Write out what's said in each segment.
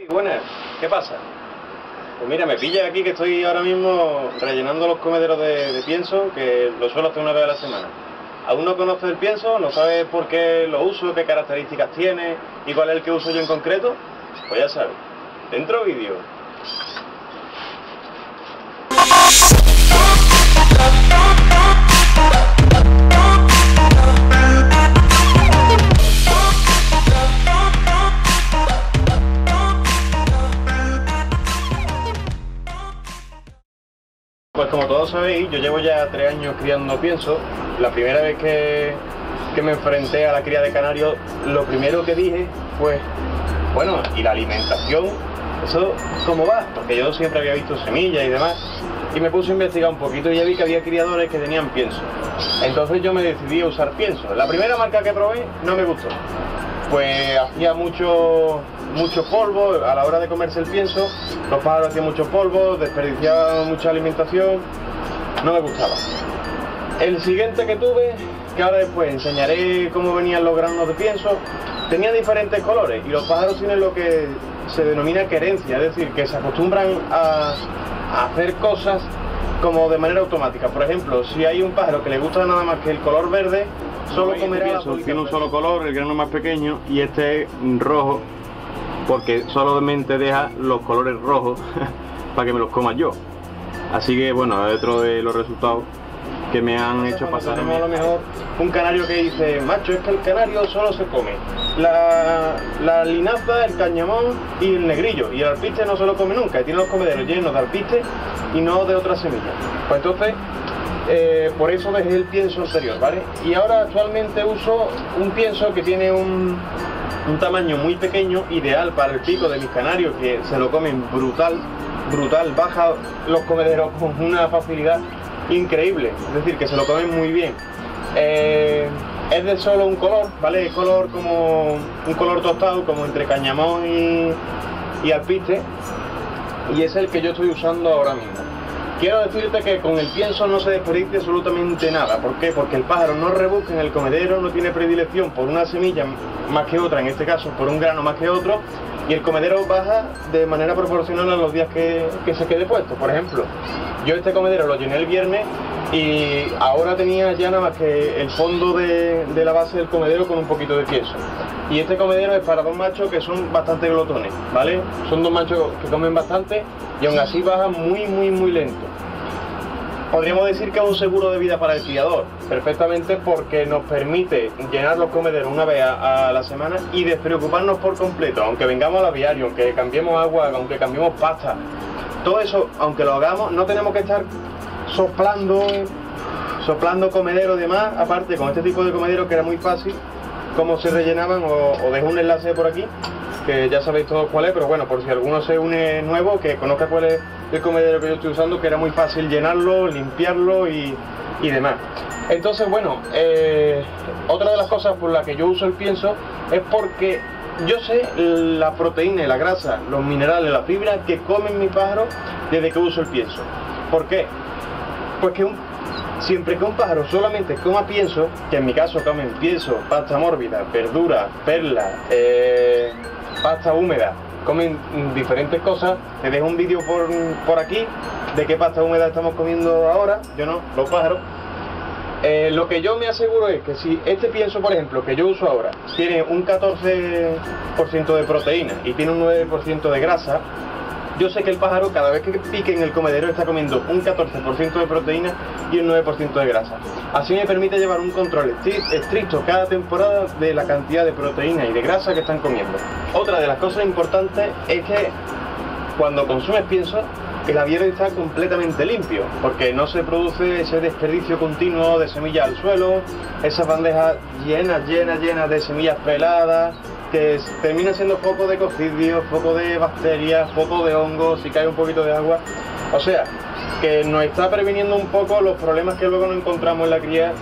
Hey, buenas, ¿qué pasa? Pues mira, me pilla aquí que estoy ahora mismo rellenando los comederos de, de pienso, que lo suelo hacer una vez a la semana. ¿Aún no conoces el pienso? ¿No sabes por qué lo uso, qué características tiene y cuál es el que uso yo en concreto? Pues ya sabes. Dentro vídeo. Sabéis, yo llevo ya tres años criando pienso. La primera vez que, que me enfrenté a la cría de canarios, lo primero que dije fue, bueno, ¿y la alimentación? ¿Eso cómo va? Porque yo siempre había visto semillas y demás. Y me puse a investigar un poquito y ya vi que había criadores que tenían pienso. Entonces yo me decidí a usar pienso. La primera marca que probé no me gustó. Pues hacía mucho, mucho polvo a la hora de comerse el pienso. Los pájaros hacían mucho polvo, desperdiciaban mucha alimentación. No me gustaba. El siguiente que tuve, que ahora después enseñaré cómo venían los granos de pienso, tenía diferentes colores y los pájaros tienen lo que se denomina querencia, es decir, que se acostumbran a, a hacer cosas como de manera automática. Por ejemplo, si hay un pájaro que le gusta nada más que el color verde, solo comerá pienso. Tiene un solo color, el grano más pequeño, y este es rojo, porque solamente deja los colores rojos para que me los coma yo. Así que bueno, dentro de los resultados que me han hecho pasar. A lo mejor un canario que dice, macho, es que el canario solo se come la, la linaza, el cañamón y el negrillo, y el alpiste no se lo come nunca, y tiene los comederos llenos de alpiste y no de otras semillas. Pues entonces, eh, por eso dejé el pienso anterior, ¿vale? Y ahora actualmente uso un pienso que tiene un, un tamaño muy pequeño, ideal para el pico de mis canarios, que se lo comen brutal, brutal, baja los comederos con una facilidad increíble, es decir, que se lo comen muy bien. Eh, es de solo un color, ¿vale? Color como un color tostado, como entre cañamón y, y alpiste, y es el que yo estoy usando ahora mismo. Quiero decirte que con el pienso no se desperdicia absolutamente nada. ¿Por qué? Porque el pájaro no rebusca en el comedero, no tiene predilección por una semilla más que otra, en este caso por un grano más que otro, y el comedero baja de manera proporcional a los días que, que se quede puesto. Por ejemplo, yo este comedero lo llené el viernes y ahora tenía ya nada más que el fondo de, de, la base del comedero con un poquito de pienso. Y este comedero es para dos machos que son bastante glotones, ¿vale? Son dos machos que comen bastante y aún así bajan muy, muy, muy lento. Podríamos decir que es un seguro de vida para el criador, perfectamente porque nos permite llenar los comederos una vez a, la semana y despreocuparnos por completo, aunque vengamos al aviario, aunque cambiemos agua, aunque cambiemos pasta. Todo eso, aunque lo hagamos, no tenemos que estar soplando, soplando comedero y demás, aparte con este tipo de comedero que era muy fácil, cómo se rellenaban, o, o dejo un enlace por aquí, que ya sabéis todos cuál es, pero bueno, por si alguno se une nuevo, que conozca cuál es el comedero que yo estoy usando, que era muy fácil llenarlo, limpiarlo y, demás. Entonces, bueno, eh, otra de las cosas por las que yo uso el pienso es porque yo sé la proteína y la grasa, los minerales, la fibra que comen mi pájaro desde que uso el pienso. ¿Por qué? Pues que un, siempre que un pájaro solamente coma pienso, que en mi caso comen pienso, pasta mórbida, verdura, perla, eh, pasta húmeda, comen diferentes cosas. Te dejo un vídeo por, por aquí de qué pasta húmeda estamos comiendo ahora, yo no, los pájaros. Eh, lo que yo me aseguro es que si este pienso, por ejemplo, que yo uso ahora, tiene un 14% de proteína y tiene un 9% de grasa, yo sé que el pájaro cada vez que pique en el comedero está comiendo un 14% de proteína y un 9% de grasa. Así me permite llevar un control estricto cada temporada de la cantidad de proteína y de grasa que están comiendo. Otra de las cosas importantes es que cuando consumes pienso, el aviario está completamente limpio, porque no se produce ese desperdicio continuo de semillas al suelo, esas bandejas llenas, llenas, llenas de semillas peladas, que termina siendo foco de cocidio, foco de bacterias, foco de hongos, si cae un poquito de agua. O sea, que nos está previniendo un poco los problemas que luego nos encontramos en la cría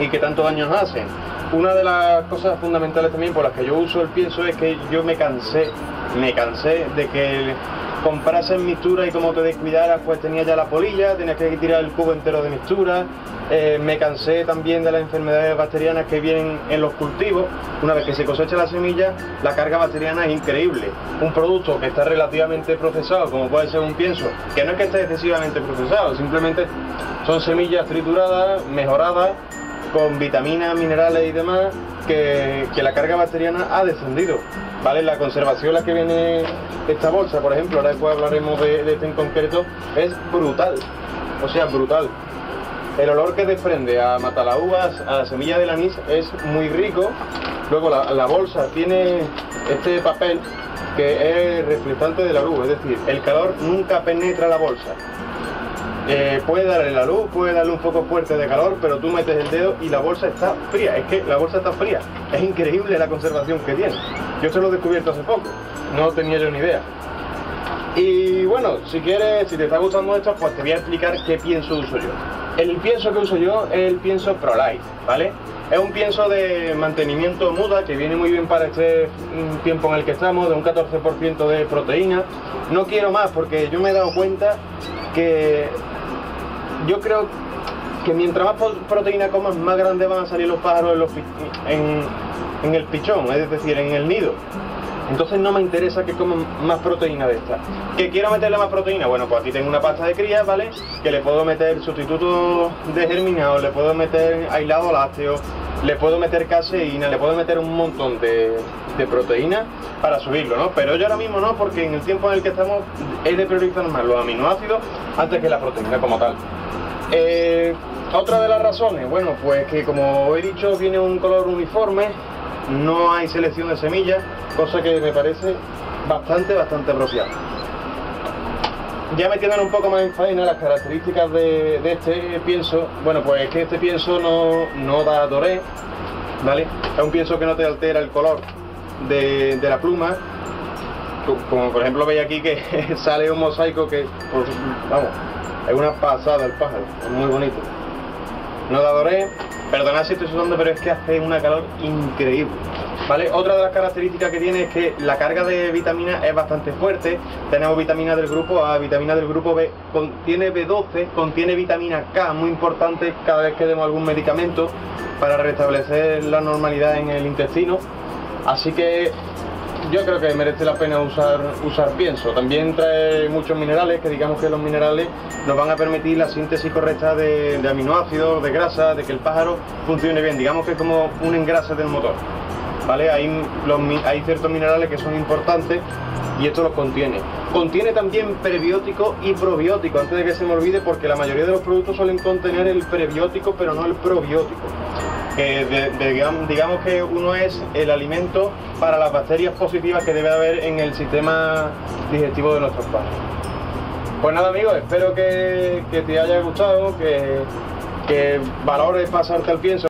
y que tanto daño nos hacen. Una de las cosas fundamentales también por las que yo uso el pienso es que yo me cansé, me cansé de que comprases mixtura y como te descuidaras, pues tenía ya la polilla, tenías que tirar el cubo entero de mixtura. Eh, me cansé también de las enfermedades bacterianas que vienen en los cultivos. Una vez que se cosecha la semilla, la carga bacteriana es increíble. Un producto que está relativamente procesado, como puede ser un pienso, que no es que esté excesivamente procesado, simplemente son semillas trituradas, mejoradas, con vitaminas, minerales y demás, que, la carga bacteriana ha descendido. ¿vale? La conservación la que viene esta bolsa, por ejemplo, ahora después hablaremos de, de este en concreto, es brutal. O sea, brutal. El olor que desprende a matalaúvas, a la semilla de anís es muy rico. Luego la, bolsa tiene este papel que es reflectante de la luz, es decir, el calor nunca penetra la bolsa. Eh, puede darle la luz, puede darle un poco fuerte de calor, pero tú metes el dedo y la bolsa está fría. Es que la bolsa está fría. Es increíble la conservación que tiene. Yo se lo he descubierto hace poco. No tenía yo ni idea. Y bueno, si quieres, si te está gustando esto, pues te voy a explicar qué pienso uso yo. El pienso que uso yo es el pienso ProLife, ¿vale? Es un pienso de mantenimiento muda que viene muy bien para este mm, tiempo en el que estamos, de un 14% de proteína. No quiero más porque yo me he dado cuenta que yo creo que mientras más proteína comas, más grandes van a salir los pájaros en, el pichón, es decir, en el nido. Entonces no me interesa que coman más proteína de esta. ¿Que quiero meterle más proteína? Bueno, pues aquí tengo una pasta de cría, ¿vale? Que le puedo meter sustituto de germinado, le puedo meter aislado lácteo, le puedo meter caseína, le puedo meter un montón de, proteína para subirlo, ¿no? Pero yo ahora mismo no, porque en el tiempo en el que estamos he de priorizar más los aminoácidos antes que la proteína como tal. Eh, otra de las razones, bueno, pues que como he dicho, tiene un color uniforme, no hay selección de semillas, cosa que me parece bastante, bastante apropiada. Ya me quedan un poco más en faena las características de, este pienso. Bueno, pues es que este pienso no, no da doré, ¿vale? Es un pienso que no te altera el color de, la pluma. Como por ejemplo veis aquí que sale un mosaico que, pues, vamos, es una pasada el pájaro, es muy bonito. No da doré, Perdonad si estoy sudando, pero es que hace una calor increíble. ¿Vale? Otra de las características que tiene es que la carga de vitamina es bastante fuerte. Tenemos vitamina del grupo A, vitamina del grupo B, contiene B12, contiene vitamina K, muy importante cada vez que demos algún medicamento para restablecer la normalidad en el intestino. Así que yo creo que merece la pena usar, pienso. También trae muchos minerales, que digamos que los minerales nos van a permitir la síntesis correcta de, aminoácidos, de grasa, de que el pájaro funcione bien. Digamos que es como un engrase del motor. ¿Vale? Hay ciertos minerales que son importantes y esto los contiene. Contiene también prebiótico y probiótico, antes de que se me olvide, porque la mayoría de los productos suelen contener el prebiótico, pero no el probiótico digamos, que uno es el alimento para las bacterias positivas que debe haber en el sistema digestivo de nuestros padres. Pues nada amigos, espero que, te haya gustado, que, que valores pasarte al pienso.